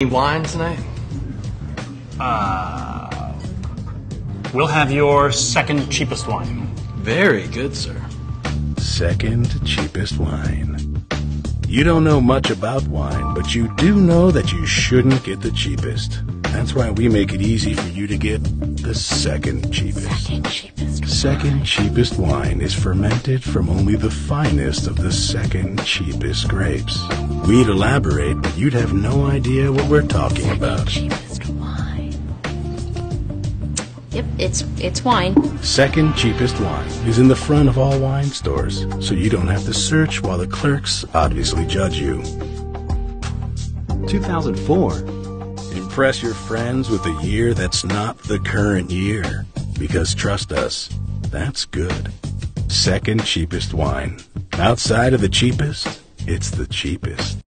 Any wine tonight? Uh, we'll have your second cheapest wine. Very good, sir. Second cheapest wine. You don't know much about wine, but you do know that you shouldn't get the cheapest. That's why we make it easy for you to get the second cheapest. Second cheapest. Second cheapest wine is fermented from only the finest of the second cheapest grapes. We'd elaborate, but you'd have no idea what we're talking Second about. cheapest wine. Yep, it's it's wine. Second cheapest wine is in the front of all wine stores, so you don't have to search while the clerks obviously judge you. 2004. Impress your friends with a year that's not the current year. Because trust us, that's good. Second cheapest wine. Outside of the cheapest, it's the cheapest.